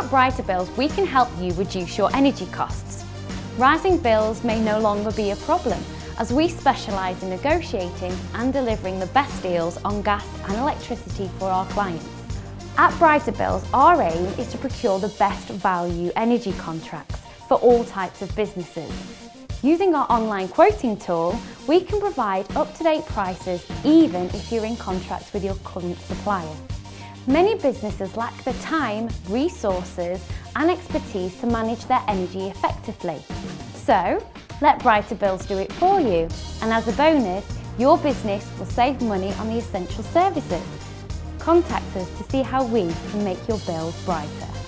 at Brighter Bills, we can help you reduce your energy costs. Rising bills may no longer be a problem as we specialise in negotiating and delivering the best deals on gas and electricity for our clients. At Brighter Bills, our aim is to procure the best value energy contracts for all types of businesses. Using our online quoting tool, we can provide up-to-date prices even if you're in contract with your current supplier. Many businesses lack the time, resources and expertise to manage their energy effectively. So, let Brighter Bills do it for you. And as a bonus, your business will save money on the essential services. Contact us to see how we can make your bills brighter.